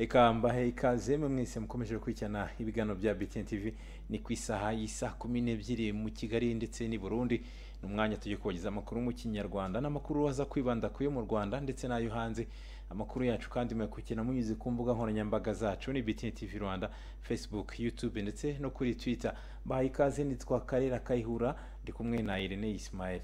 reka mbahe ikaze mwe mwese mukomeje gukurikirana ibiganiro bya BTN TV ni ku isaha y'isaha kumi n'ebyiri mu Kigali ndetse n'i Burundi. Ni umwanya tugiye kubageza amakuru mu kinyarwanda n'amakuru aza kwibanda ku yo mu Rwanda ndetse n'ayo hanze. Amakuru yacu kandi muyakurikirana munyuze ku mbuga nkoranyambaga zacu ni BTN TV Rwanda Facebook YouTube ndetse no kuri Twitter. Mbahaye ikaze nitwa Karera Kayihura ndi kumwe na Irene Ismail.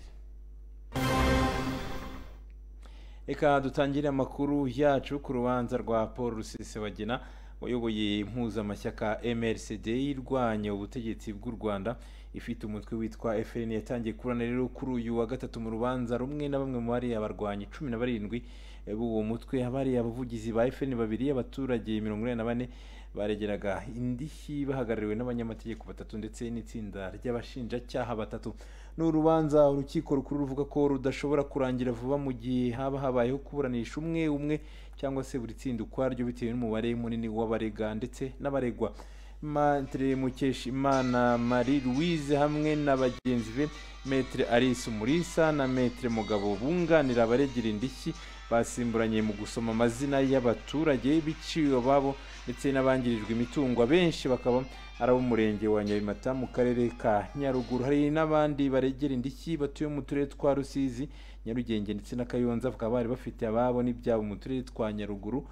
Reka dutangire amakuru yacu ku rubanza rwa paul rusesabagina wayoboye impuzamashyaka mrcd irwanya ubutegetsi bw'u rwanda ifite umutwe witwa fn yatangiye kurana rero kuri uyu wa gatatu mu rubanza rumwe na bamwe mu bari abarwanyi cumi na barindwi b'uwo mutwe abari abavugizi ba fn babiri abaturage mirongo ine na bane baregeraga indishyi bahagarariwe n'abanyamategeko batatu ndetse n'itsinda ry'abashinjacyaha batatu. Ni urubanza urukiko rukuru ruvuga ko rudashobora kurangira vuba mu gihe haba habayeho kuburanisha umwe umwe cyangwa se buri tsinda ukwaryo bitewe n'umubare munini w'abarega ndetse n'abaregwa. Maitre Mukeshimana Marie Louise hamwe na bagenzi be Maitre Alice Umulisa na Maitre Mugabo bunganira abaregera indishyi basimburanye mu gusoma amazina y'abaturage biciwe ababo ndetse n'abangirijwe imitungo. Abenshi bakaba ari ab'umurenge wa Nyabimata mu karere ka Nyaruguru. Hari n'abandi baregera indishyi batuye mu turere twa Rusizi Nyarugenge ndetse na Kayonza bakaba bari bafite ababo n'ibyabo mu turere twa Nyaruguru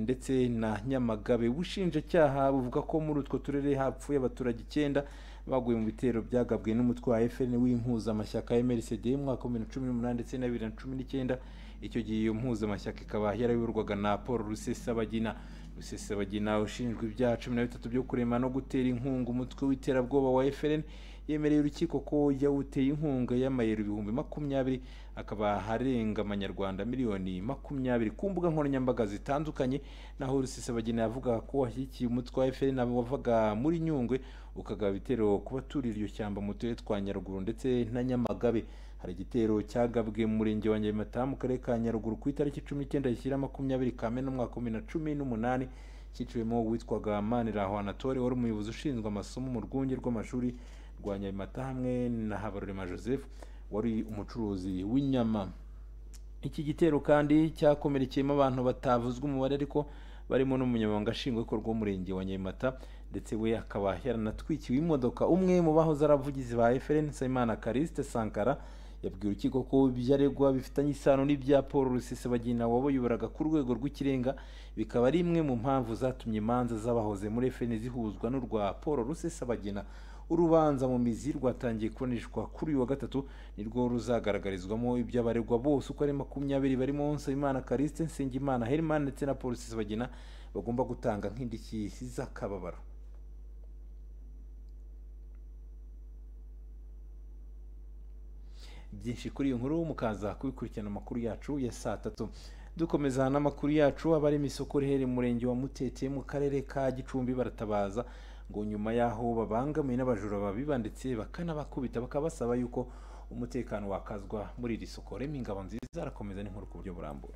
ndetse na Nyamagabe. Ubushinjacyaha buvuga ko muri utwo turere hapfuye abaturage icyenda baguye mu bitero byagabwe n'umutwe wa FN w'impuzamashyaka ya MRCD mu mwaka wa 2018 ndetse na 2019 icyo gihe iyo mpuzamashyaka ikaba yarayoborwaga na Paul Rusesabagina. Rusesabagina ushinjwa ibyaha cumi na bitatu byo kurema no gutera inkunga umutwe w'iterabwoba wa FRN yemereye urukiko ko yawuteye inkunga y'amayero ibihumbi makumyabiri akaba harenga amanyarwanda miliyoni makumyabiri ku mbuga nkoranyambaga zitandukanye. Naho Rusesabagina yavugaga ko washyigikiye umutwe wa FRN wavaga muri Nyungwe ukagaba ibitero ku baturiye iryo shyamba mu turere twa Nyaruguru ndetse na Nyamagabe. Hari igitero cyagabwe mu murenge wa Nyamata mu karere ka Nyaruguru ku itariki cumi n'icyenda gishyira makumyabiri Kamena umwaka wa bibiri na cumi n'umunani cyiciwemo uwitwaga Maniraho wari umuyobozi ushinzwe amasomo mu rwunge rw'amashuri rwa Nyamata hamwe na Habarurema Joseph wari umucuruzi w'inyama. Iki gitero kandi cyakomerekeyemo abantu batavuzwe umubare ariko barimo n'umunyamabanga nshingwabikorwa w'umurenge wa Nyamata ndetse we akaba yaranatwikiwe imodoka. Umwe mu bahoze ari abavugizi ba FRN Nsabimana Callixte Sankara yabwiye urukiko ko ibyaregwa bifitanye isano n'ibya Paul Rusesabagina wabayoboraga ku rwego rw'ikirenga bikaba ari imwe mu mpamvu zatumye imanza z'abahoze muri FN zihuzwa n'urwa Paul Rusesabagina. Urubanza mu mizi rwatangiye kuboneshwa kuri uyu wa gatatu nirwo ruzagaragarizwamo iby'abaregwa bose uko ari makumyabiri barimo Nsabimana Callixte Nsengimana Herman ndetse na Paul Rusesabagina bagomba gutanga nk'indishyi z'akababaro. Byinshi kuri iyo nkuru mukaza kubikurikirana amakuru yacu ya saa tatu. Dukomeza n'amakuru yacu abarimo isoko riherereye mu murenge wa mutete mu karere ka gicumbi baratabaza ngo nyuma y'aho babangamiwe n'abajura babiba ndetse bakanabakubita bakaba basaba yuko umutekano wakazwa muri iri soko. Rema ingabo nziza arakomeza n'inkuru ku buryo burambuye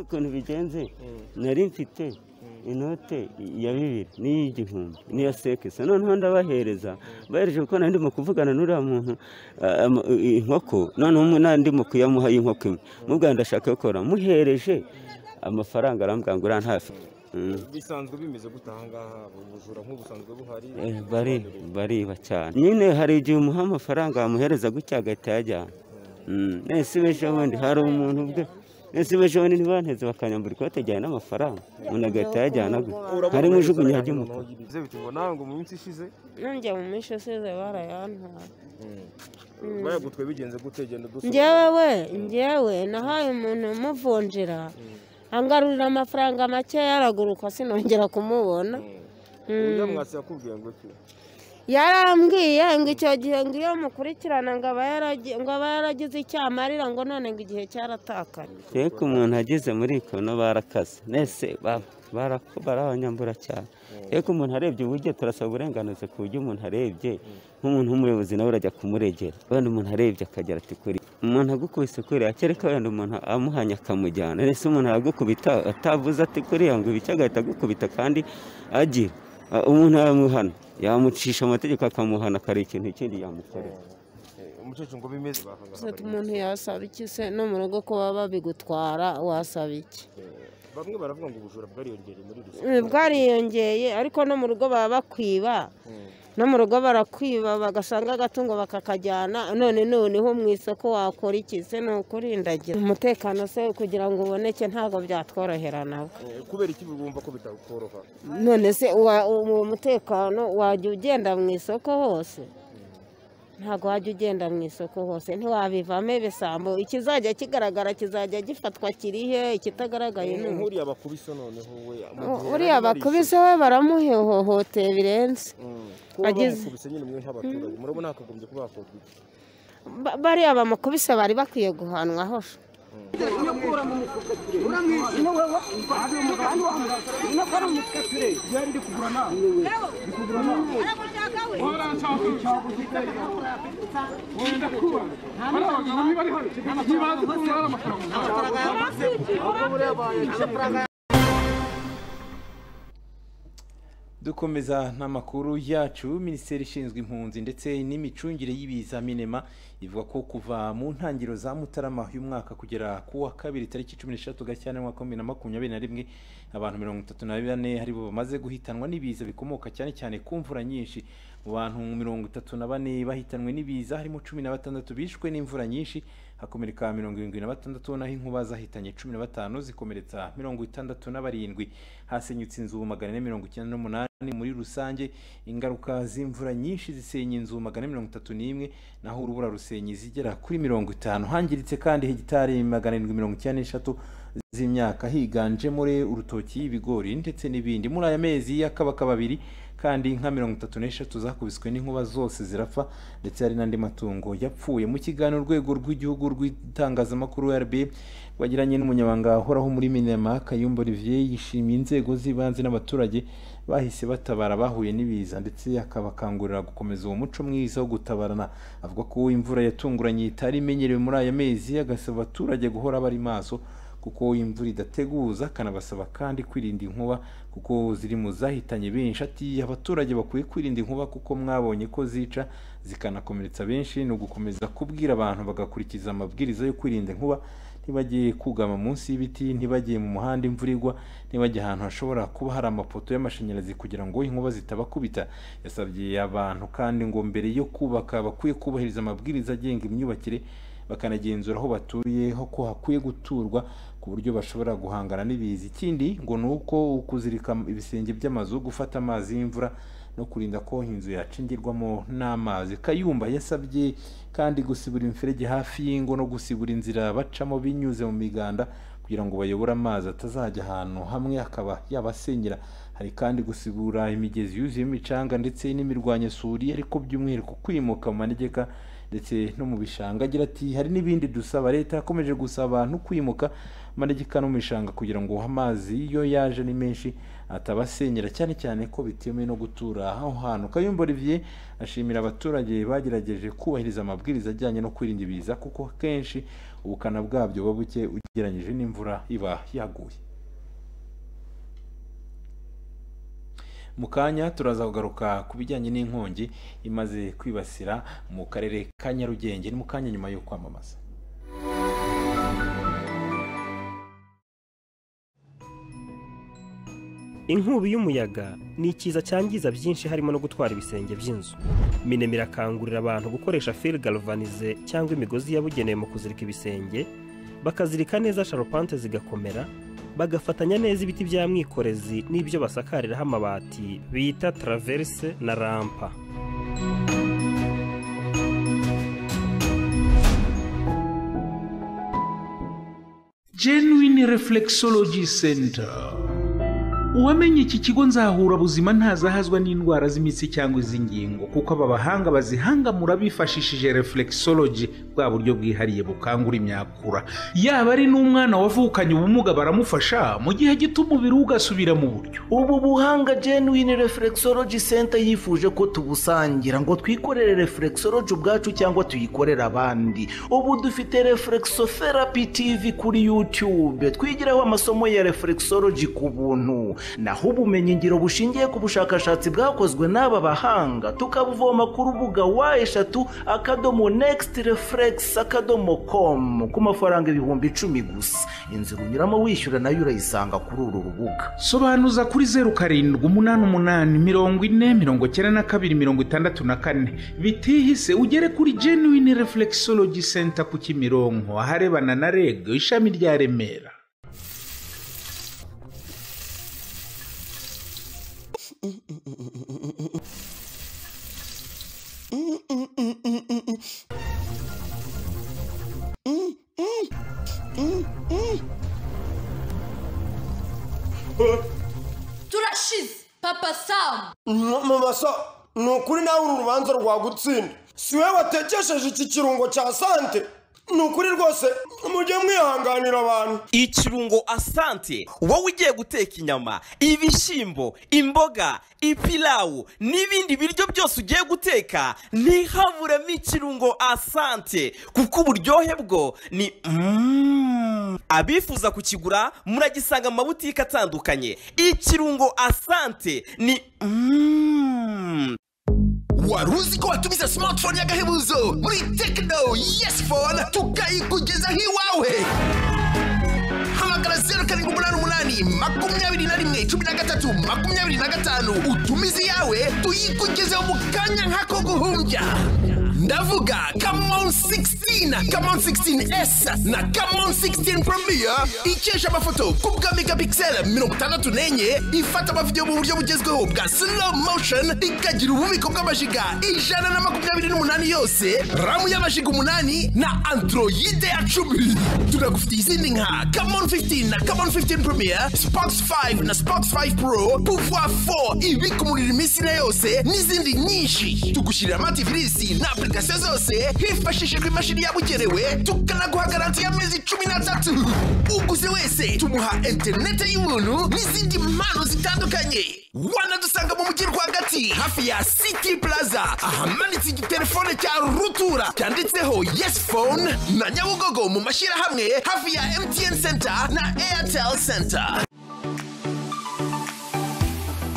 ukuntu bigenze nari mfite inote ya bibiri. N'iy'igihumbi n'iya sekisa noneho ndabahereza. Bahereje kuko nari ndimo kuvugana n'uriya muntu inkoko. Noneho nandi mu kuyamuha y'inkoko imwe. Mubwira ndashaka gukora. Muhereje. Amafaranga arambwira ngo uriya ntafi bisanzwe bimeze gute ahangaha ubujura nk'ubusanzwe buhari? Bari bariba cyane. Nyine hari igihe umuha amafaranga wamuhereza gutya agahita yajyana nese ejo bundi hari umuntu ubwe. Ese bejo bane ntibanteze bakanyambura ikote ajyana n'amafaranga. Umuntu agahita yajyana harimo ujugunya bize biti ngo mu minsi ishize? Nanjye mu minsi isize barayantwara bayagutwe bigenze gute genda dusa njyewe we njyewe nahaye umuntu umuvunjira. Angarurira amafaranga make yaraguruka sinongera kumubona. Uburyo mwasi yakubwiye ngo iki? Yarambwiye ngo icyo gihe ngo iyo mukurikirana ngo aba yaragize icyamarira ngo none ngo igihe cyaratakanye. Reka umuntu ageze muri ikono barakaze. Nese barabanyambura cyane. Reka umuntu arebye uburyo turasaba uburenganzira ku buryo umuntu arebye nk'umuntu w'umuyobozi nawe urajya kumuregera. Wenda umuntu arebye akagera ati kuri umuntu agukubise kuriya kereka wenda umuntu amuhanye akamujyana. Ese umuntu aragukubita atavuze ati kuriya ngo ibice agahita agukubita kandi agira umuntu yamuhana. Yamucisha amategeko akamuhana akareba ikintu kindi yamukorera umukecuru ngo bimeze. Umuntu yasaba iki se? No mu rugo ko baba babigutwara wasaba iki? Bamwe baravuga ngo ubujura bwariyongereye muri Eh, rusange bwariyongeye ariko no mu rugo baba bakwiba. No mu rugo barakwiba bagasanga agatungo bakakajyana. None noneho mu isoko wakora iki? Se ni ukurindagira umutekano se kugira ngo uboneke ntabwo byatworohera nabo. Eh, kubera iki bumva ko bitakoroha? None se uwo mutekano wajya ugenda mu isoko hose? Ntabwo wajya ugenda mu isoko hose ntiwabivamo ibisambo. Ikizajya kigaragara kizajya gifatwa kirihe ikitagaragaye nk'uriya bakubise noneho we uriya bakubise we baramuhohoteye birenze. Mm. Ba- bariya bamukubise bari bakwiye uramuzi dukomeza n'amakuru yacu minisiteri ishinzwe impunzi ndetse n'imicungire y'ibiza minema ivuga ko kuva mu ntangiriro za mutarama y'umwaka kugera ku wa kabiri tariki cumi n'eshatu gashyantare umwaka wa bibiri na makumyabiri na rimwe abantu mirongo itatu na bane ari bo bamaze guhitanwa n'ibiza bikomoka cyane cyane ku mvura nyinshi. Mu bantu mirongo itatu na bane bahitanwe n'ibiza harimo cumi na batandatu bishwe n'imvura nyinshi hakomereka mirongo irindwi na batandatu naho inkuba zahitanye cumi na batanu zikomeretsa mirongo itandatu na barindwi. Hasenyutse inzu magana ane mirongo icyenda n'umunani muri rusange ingaruka z'imvura nyinshi zisenya inzu magana mirongo itatu n'imwe naho urubura rusenya izigera kuri mirongo itanu. Hangiritse kandi hegitari magana arindwi mirongo icyenda n'eshatu z'imyaka higanjemo urutoki ibigori ndetse n'ibindi. Muri aya mezi y'akabaka babiri kandi nka mirongo itatu n'eshatu zakubiswe n'inkuba zose zirapfa ndetse hari n'andi matungo yapfuye. Mu kiganiro urwego rw'igihugu rw'itangazamakuru rba rwagiranye n'umunyamabanga uhoraho muri minema kayumba olivier yishimiye inzego z'ibanze n'abaturage bahise batabara bahuye n'ibiza ndetse akabakangurira gukomeza uwo muco mwiza wo gutabarana. Avuga ko imvura yatunguranye itari imenyerewe muri aya mezi agasaba abaturage guhora bari maso kuko imvura idateguza akanabasaba kandi kwirinda inkuba kuko ziri mu zahitanye benshi. Ati abaturage bakwiye kwirinda inkuba kuko mwabonye ko zica zikanakomeretsa benshi. Ni ugukomeza kubwira abantu bagakurikiza amabwiriza yo kwirinda inkuba. Ntibajye kugama munsi y'ibiti ntibajye mu muhanda imvura igwa ntibajye ahantu hashobora kuba hari amapoto y'amashanyarazi kugira ngo inkuba zitabakubita. Yasabye abantu kandi ngo mbere yo kubaka bakwiye kubahiriza amabwiriza agenga imyubakire bakanagenzura aho batuye ho ko hakwiye guturwa ku buryo bashobora guhangana n'ibiza. Ikindi ngo ni uko kuzirika ibisenge by'amazu gufata amazi y'imvura no kurinda ko inzu yacingirwamo n'amazi. Kayumba yasabye kandi gusibura imiferege hafi y'ingo no gusibura inzira bacamo binyuze mu miganda kugira ngo bayobore amazi atazajya ahantu hamwe akaba yabasenyera hari kandi gusibura imigezi yuzuyemo imicanga ndetse n'imirwanyasuri ariko by'umwihariko kwimuka mu manegeka ndetse no mu bishanga agira ati hari n'ibindi dusaba. Leta yakomeje gusaba abantu kwimuka amanegeka no mu bishanga kugira ngo amazi iyo yaje ni menshi atabasenyera. Cyane cyane ko bitemewe no gutura aho hantu. Kayumba olivier ashimira abaturage bagerageje kubahiriza amabwiriza ajyanye no kwirinda ibiza kuko kenshi ubukana bwabyo buba buke ugereranyije n'imvura iba yaguye. Mu kanya turaza kugaruka ku bijyanye n'inkongi imaze kwibasira mu karere ka nyarugenge. Ni mu kanya nyuma yo kwamamaza. Inkubi y'umuyaga ni ikiza cyangiza byinshi harimo no gutwara ibisenge by'inzu. Minema irakangurira abantu gukoresha fil galvanize cyangwa imigozi yabugenewe mu kuzirika ibisenge bakazirika neza sharupante zigakomera bagafatanya neza ibiti bya mwikorezi n'ibyo basakariraho amabati bita taraverse na rampa. Genuine reflexology center. Uwamenye iki kigo nzahura buzima ntazahazwa n'indwara z'imitsi cyangwa iz'ingingo kuko aba bahanga bazihangamura bifashishije reflexology bwa buryo bwihariye bukangura imyakura. Yaba ari n'umwana wavukanye ubumuga baramufasha mu gihe gito umubiri we ugasubira mu buryo. Ubu buhanga genuine reflexology center yifuje ko tubusangira ngo twikorere reflexology ubwacu cyangwa tuyikorere abandi. Ubu dufite reflexotherapy tv kuri youtube. Twigiraho amasomo ya reflexology ku buntu. Naho ubumenyingiro bushingiye ku bushakashatsi bwakozwe n'aba bahanga. Tukabuvoma ku rubuga wa eshatu akadomo next refresh reflex akadomo com ku mafaranga ibihumbi icumi gusa. Inzira unyuramo wishyura na yo urayisanga kuri uru rubuga. Sobanuza kuri zeru karindwi umunani umunani mirongo ine mirongo icyenda na kabiri mirongo itandatu na kane. Bitihise ugere kuri genuine reflexology center ku kimironko. Aharebana na reg ishami rya remera. Turashize papa samu mama sa ni ukuri nawe uru rubanza rwagutsinda. Si we watekesheje iki kirungo cya sante? Ni ukuri rwose mujye mwihanganira abantu ikirungo asante wowe ugiye guteka inyama ibishyimbo imboga ipilawu n'ibindi biryo byose ugiye guteka ntihaburemo ikirungo asante kuko uburyohe bwo ni Mm. abifuza kukigura muragisanga mu mabutike atandukanye ikirungo asante ni Mm. Wari uzi ko watumiza smartphone y'agahebuzo muri tekino yesi fone tukayikugezaho iwawe hamagara zeru karindwi umunani umunani makumyabiri na rimwe cumi na gatatu makumyabiri na gatanu utumize iyawe tuyikugezeho mu kanya nk'ako guhumbya. Ndavuga kamon 16 kamon 16s na kamon 16 premier ikesha amafoto ku bwa megapixel mirongo itandatu n'enye ifata amavidewo mu buryo bugezweho bwa slow motion ikagira ububiko bw'amajiga ijana na makumyabiri n'umunani yose ramu y'amajiga umunani na androide ya cumi. Tunagufitiye izindi nka kamon 15 na kamon 15 premier spox 5 na spox 5 pro pouvoir 4 ibika umuriro iminsi na yose n'izindi nyinshi tugushyirira amativisi na application zose hifashishijwe imashini yabugenewe tukanaguha garanti y'amezi cumi n'atatu uguze wese tumuha interinete y'ubuntu n'izindi mpano zitandukanye wanadusanga mu mujyi rwagati hafi ya city plaza. Ahamanitse igitelefone cya rutura. Cyanditseho yes phone. Na nyabugogo mu mashyirahamwe hafi ya mtn center na airtel center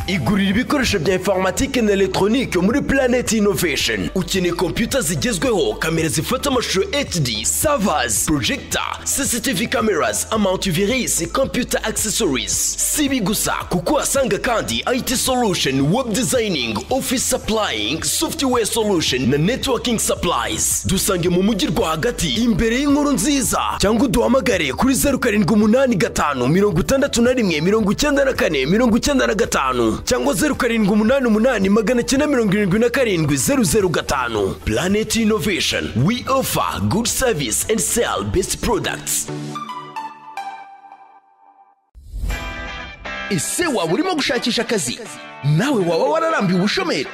igurira ibikoresho bya informatike na elegitoronike muri Planet Innovation. Ukeneye kompiyuta zigezweho kamera zifata amashusho HD servers projector CCTV cameras antivirus computer accessories. Si ibi gusa kuko uhasanga kandi IT solution web designing office supplying software solution na networking supplies. Dusange mu mujyi rwagati imbere y'inkuru nziza. Cyangwa uduhamagare kuri zeru karindwi umunani gatanu mirongo itandatu na rimwe mirongo icyenda na kane mirongo icyenda na gatanu. Cyangwa zeru karindwi umunani umunani magana cyenda mirongo irindwi na karindwi zeru zeru gatanu. Planet innovation. We offer good service and sell best products. Ese waba urimo gushakisha akazi? Nawe waba wararambiwe ubushomeri?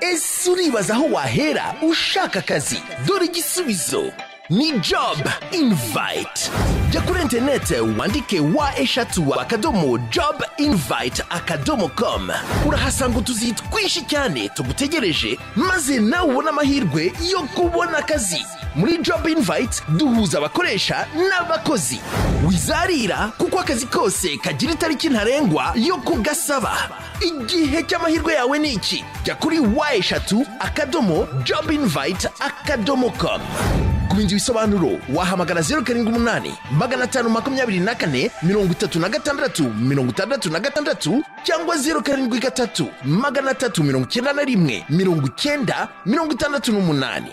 Ese uribaza aho wahera ushaka akazi? Dore igisubizo. Ni job invite. Jya kuri interinete wandike wa eshatu akadomo job invite akadomo com. Urahasanga utuzi twinshi cyane tugutegereje maze nawe ubone amahirwe yo kubona akazi. Muri job invite duhuza abakoresha n'abakozi. Wizarira kuko akazi kose kagira itariki ntarengwa yo kugasaba. Igihe cy'amahirwe yawe ni iki? Jya kuri wa eshatu akadomo job invite akadomo com. ku bindi bisobanuro wahamagara zeru karindwi umunani magana atanu makumyabiri na kane mirongo itatu na gatandatu mirongo itandatu na gatandatu cyangwa zeru karindwi gatatu magana atatu mirongo icyenda na rimwe mirongo icyenda mirongo itandatu n'umunani.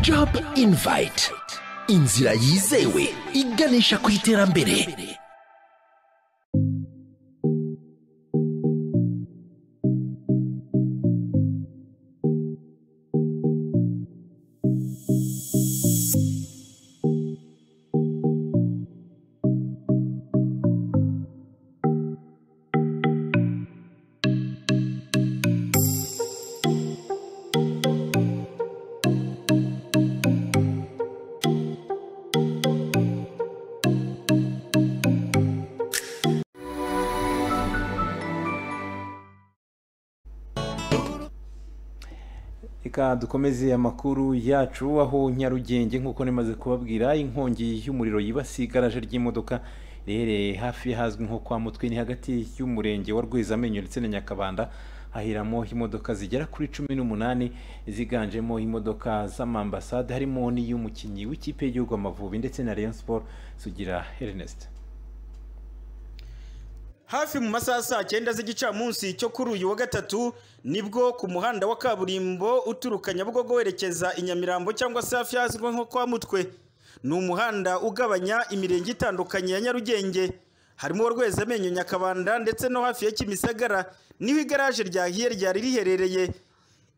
Job invite. Inzira yizewe iganisha ku iterambere. Reka dukomeze amakuru yacu aho nyarugenge nk'uko nimaze kubabwira inkongi y'umuriro yibasiye igaraje ry'imodoka riherereye hafi hazwi nko kwa mutwe ni hagati y'umurenge wa rwezamenyo ndetse na nyakabanda hahiramo imodoka zigera kuri cumi n'umunani ziganjemo imodoka z'amambasade harimo n'iy'umukinnyi w'ikipe y'igihugu amavubi ndetse na Rayon Sport sugira Ernest. Hafi mu masaha saa cyenda z'igicamunsi cyo kuri uyu wa gatatu ni bwo ku muhanda wa kaburimbo uturuka nyabugogo werekeza i nyamirambo cyangwa se hafi hazwi nko kwa mutwe. Ni umuhanda ugabanya imirenge itandukanye ya nyarugenge. Harimo rwezamenyo nyakabanda ndetse no hafi ya kimisagara ni ho igaraje ryahiye ryari riherereye.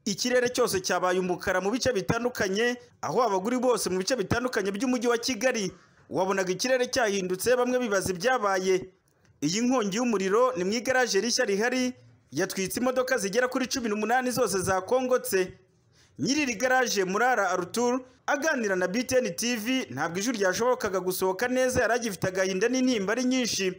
Ikirere cyose cyabaye umukara mu bice bitandukanye aho abaguri bose mu bice bitandukanye by'umujyi wa kigali. Wabonaga ikirere cyahindutse bamwe bibaza ibyabaye. Iyi nkongi y'umuriro ni mu igaraje rishya rihari yatwitse imodoka zigera kuri cumi n'umunani zose zakongotse nyiri iri garaje murara aruturu aganira na btn tv ntabwo ijwi ryashobokaga gusohoka neza yari agifite agahinda n'intimba ari nyinshi.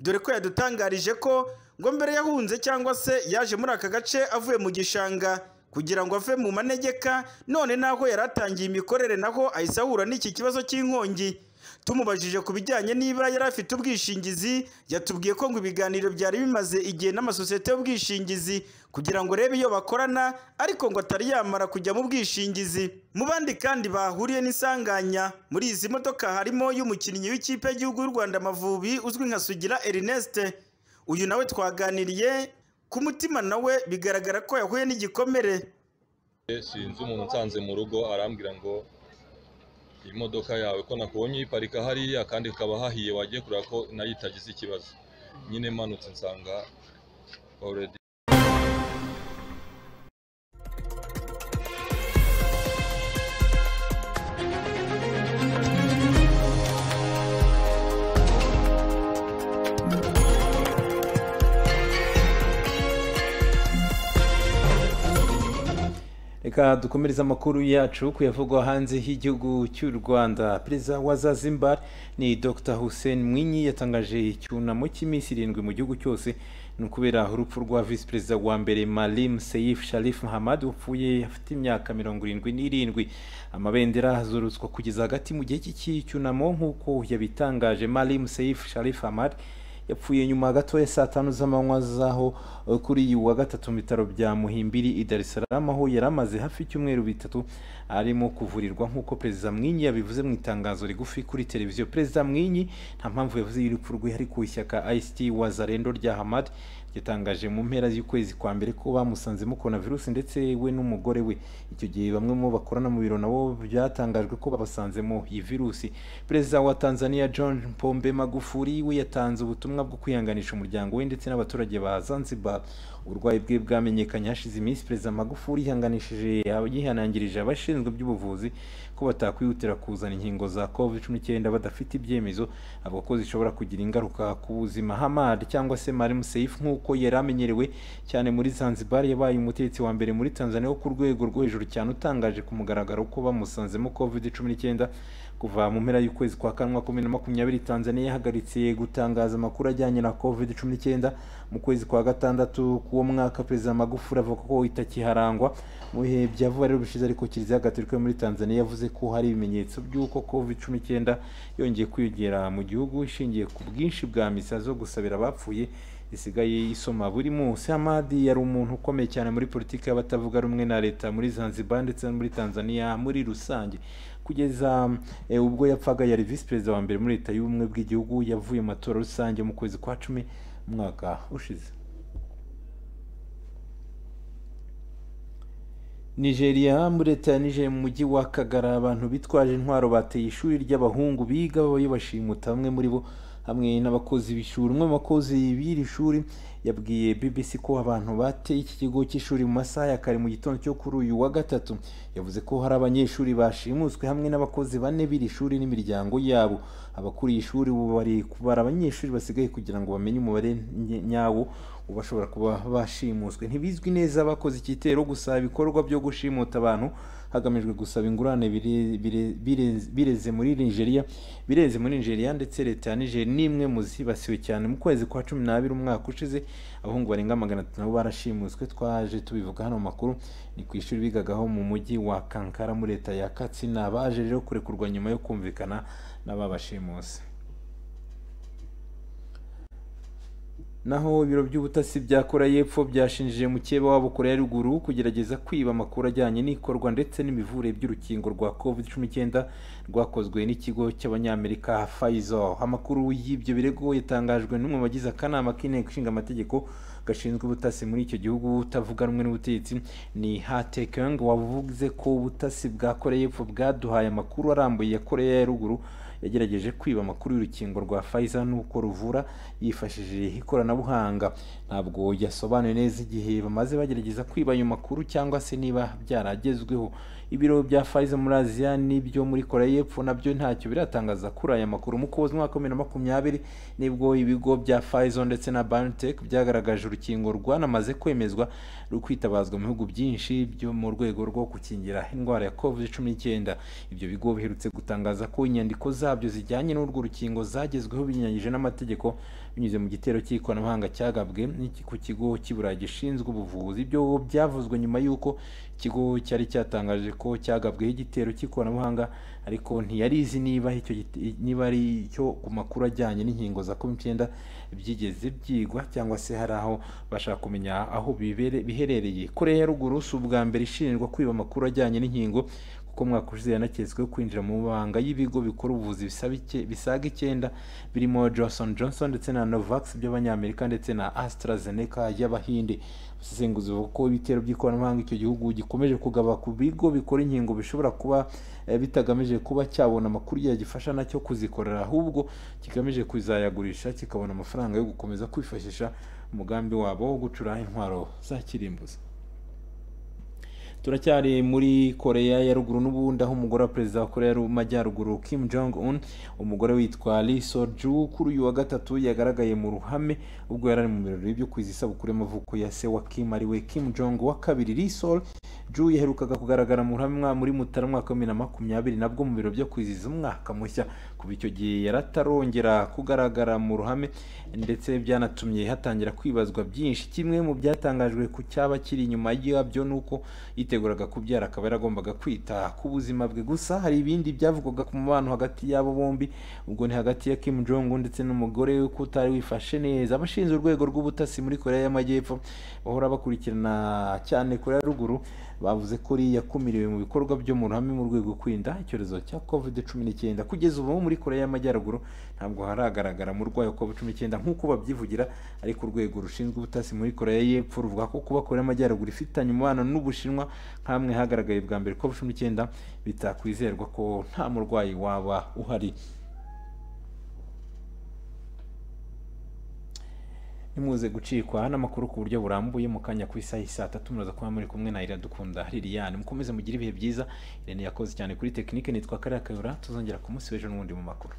Dore ko yadutangarije ko ngo mbere yahunze cyangwa se yaje muri aka gace avuye mu gishanga. Kugira ngo ave mu manegeka none naho yari atangiye imikorere naho ahise ahura n'iki kibazo cy'inkongi. Tumubajije ku bijyanye niba yari afite ubwishingizi yatubwiye ko ngo ibiganiro byari bimaze igihe n'amasosiyete y'ubwishingizi kugira ngo urebe iyo bakorana ariko ngo atari yamara kujya mu bwishingizi. Mu bandi kandi bahuriye n'isanganya muri izi modoka harimo y'umukinnyi w'ikipe y'igihugu y'u rwanda amavubi uzwi nka sugira ernest. Uyu nawe twaganiriye ku mutima nawe bigaragara ko yahuye n'igikomere. Sinzi umuntu nsanze mu rugo arambwira ngo imodoka yawe ko nakubonye iparika hariya kandi hakaba hahiye wagiye kureba ko na yo itagize ikibazo. Nyine manutse nsanga reka dukomereze amakuru yacu kuyavugwa hanze y'igihugu cy'u rwanda. Perezida wa zanzibar ni dr. Hussein mwinyi yatangaje icyunamo cy'iminsi irindwi mu gihugu cyose. Ni ukubera urupfu rwa visi perezida wa mbere malim seyif sharif muhammad wapfuye afite imyaka mirongo irindwi n'irindwi. Amabendera azurutswa kugeza hagati mu gihe cy'icyunamo nk'uko yabitangaje. Malim seyif sharif hamad yapfuye nyuma gatoya saa tanu z'amanywa zaho kuri uyu wa gatatu mu bitaro bya muhimbiri i dar es salaam aho yari amaze hafi icyumweru bitatu arimo kuvurirwa nk'uko perezida mwinyi yabivuze mu itangazo rigufi kuri televiziyo. Perezida mwinyi nta mpamvu yavuze y'urupfu rwe ari ku ishyaka ict wazarendo rya hamad yatangaje mu mpera y'ukwezi kwa mbere ko bamusanzemo coronavirus ndetse we n'umugore we. Icyo gihe bamwe mu bakorana mu biro nabo byatangajwe ko babasanzemo iyi virusi perezida wa tanzania john pombe magufuli we yatanze ubutumwa bwo kwihanganisha umuryango we ndetse n'abaturage ba zanzibar. Uburwayi bwe bwamenyekanye hashize iminsi perezida magufuli yihanganishije yihanangirije abashinzwe by'ubuvuzi ko batakwihutira kuzana inkingo za covid cumi n'icyenda badafite ibyemezo avuga ko zishobora kugira ingaruka ku buzima. Hamad cyangwa se marimu seif nk'uko yari amenyerewe cyane muri zanzibar yabaye umutetsi wa mbere muri tanzania wo ku rwego rwo hejuru cyane utangaje ku mugaragaro ko bamusanzemo covid cumi n'icyenda kuva mu mpera y'ukwezi kwa kanwa kumi na makumyabiri tanzania yahagaritse gutangaza amakuru ajyanye na covid cumi n'icyenda. Mu kwezi kwa gatandatu k'uwo mwaka perezida magufuli avuga ko itakiharangwa mu bihe bya vuba rero bishize ariko kiliziya gatolika yo muri tanzania yavuze ko hari ibimenyetso by'uko covid cumi n'icyenda yongeye kwiyongera mu gihugu ishingiye ku bwinshi bwa misa zo gusabira abapfuye isigaye isoma buri munsi hamadi yari umuntu ukomeye cyane muri politiki y'abatavuga rumwe na leta muri zanzibar ndetse no muri tanzania muri rusange. Kugeza ubwo yapfaga yari visi perezida wa mbere muri leta y'ubumwe bw'igihugu yavuye mu matora rusange mu kwezi kwa cumi umwaka ushize. Nigeria muri leta ya nigeria mu mujyi wa kagara abantu bitwaje intwaro bateye ishuri ry'abahungu biga babayo bashimuta bamwe muri bo hamwe n'abakozi b'ishuri. Umwe mu bakozi b'iri shuri yabwiye bbc ko abantu bateye iki kigo cy'ishuri mu masaha ya kare mu gitondo cyo kuri uyu wa gatatu. Yavuze ko hari abanyeshuri bashimuswe hamwe n'abakozi bane b'iri shuri n'imiryango yabo. Abakuriye ishuri ubu bari kubara abanyeshuri basigaye kugira ngo bamenye umubare nyawo bashobora kuba bashimuswe. Ntibizwi neza abakoze igitero gusa ibikorwa byo gushimuta abantu hagamijwe gusaba ingurane bireze muri nigeria bireze muri nigeria ndetse leta ya nigeria ni imwe mu zibasiwe cyane mu kwezi kwa cumi n'abiri umwaka ushize abahungu barenga magana atatu nabo barashimuswe. Twaje tubivuga hano makuru ni ku ishuri bigagaho mu mujyi wa kankara muri leta ya katsina. Baje rero kurekurwa nyuma yo kumvikana n'ababashimuse naho ibiro by'ubutasi bya koreya y'epfo byashinjije mukeba wabo koreya ya ruguru kugerageza kwiba amakuru ajyanye n'ikorwa ndetse n'imivure by'urukingo rwa covid cumi n'icyenda rwakozwe n'ikigo cy'abanyamerika Pfizer. Amakuru y'ibyo birego yatangajwe n'umwe mu bagize akanama k'inteko ishinga amategeko gashinzwe ubutasi muri icyo gihugu utavuga rumwe n'ubutegetsi ni hatekeng wavuze ko ubutasi bwa koreya y'epfo bwaduhaye amakuru arambuye ya koreya ya ruguru yagerageje kwiba amakuru y'urukingo rwa Pfizer n'uko ruvura yifashishije ikoranabuhanga. Ntabwo yasobanuye neza igihe bamaze bagerageza kwiba ayo makuru cyangwa se niba byaragezweho. Ibiro bya Pfizer muri Aziya n'ibyo muri Korea y'Epfo nabyo ntacyo biratangaza kuri aya makuru. Mu kuboza umwaka wa bibiri na makumyabiri nibwo ibigo bya Pfizer ndetse na BioNTech byagaragaje urukingo rwanamaze kwemezwa rukwitabazwa kwitabazwa mu bihugu byinshi byo mu rwego rwo gukingira indwara ya covid cumi n'icyenda. Ibyo bigo biherutse gutangaza ko inyandiko zabyo zijyanye n'urwo rukingo zagezweho binyuranyije n'amategeko binyuze mu gitero cy'ikoranabuhanga cyagabwe ku kigo cy'iburayi gishinzwe ubuvuzi. Ibyo byavuzwe nyuma y'uko ikigo cyari cyatangaje ko cyagabweho igitero cy'ikoranabuhanga ariko ntiyarizi niba icyo niba ari cyo ku makuru ajyanye n'inkingo za covid icyenda byigeze byigwa cyangwa se hari aho bashaka kumenya aho biherereye. Koreya ya ruguru si ubwa mbere ishinjwa kwiba amakuru ajyanye n'inkingo kuko umwaka ushize yanaketsweho kwinjira mu mabanga y'ibigo bikora ubuvuzi bisaga icyenda birimo johnson johnson ndetse na novax by'abanyamerika ndetse na AstraZeneca y'abahinde. Abasesenguzi bavuga ko ibitero by'ikoranabuhanga icyo gihugu gikomeje kugaba ku bigo bikora inkingo bishobora kuba bitagamije kuba cyabona amakuru yagifasha nacyo kuzikorera ahubwo kigamije kuzayagurisha kikabona amafaranga yo gukomeza kwifashisha umugambi wabo wo gucura intwaro za kirimbuzi turacyari muri koreya ya ruguru n'ubundi aho umugore wa perezida wa koreya y'amajyaruguru kim jong un umugore witwa lee soju kuri uyu wa gatatu yagaragaye mu ruhame ubwo yari ari mu birori byo kwiza isabukuru y'amavuko ya se wa kim ari we kim jong wa kabiri. Lee sol ju yaherukaga kugaragara mu ruhame muri mutara mwaka wa bibiri na makumyabiri nabwo mu biro byo kwizihiza umwaka mushya. Kuva icyo gihe yaratarongera kugaragara mu ruhame ndetse byanatumye hatangira kwibazwa byinshi. Kimwe mu byatangajwe ku cyaba kiri inyuma yabyo ni uko yiteguraga kubyara akaba yaragombaga kwita ku buzima bwe. Gusa hari ibindi byavugwaga ku mubano hagati y'abo bombi ubwo ni hagati ya Kim Jong Un ndetse n'umugore we ko utari wifashe neza. Abashinzwe urwego rw'ubutasi muri Korea y'Amajyepfo bahora bakurikirana cyane Korea ya ruguru bavuze ko yakumiriwe mu bikorwa byo mu ruhame mu rwego kwinda icyorezo cya covid cumi n'icyenda. Kugeza ubu muri korea y'amajyaruguru ntabwo haragaragara umurwayi wa covid cumi n'icyenda nk'uko babyivugira ariko urwego rushinzwe ubutasi muri korea y'epfo ruvuga ko kuba korea y'amajyaruguru ifitanye umubano n'ubushinwa nk'amwe hagaragaye bwa mbere covid cumi n'icyenda bitakwizerwa ko nta murwayi waba uhari nimuze gucikwa n'amakuru ku buryo burambuye mu kanya ku isaha saa tatu muraza kuba muri kumwe na iradukunda liliane mukomeze mugire ibihe byiza. Irene yakoze cyane kuri tekinike nitwa kariya kayora tuzongera ku munsi w'ejo n'ubundi mu makuru.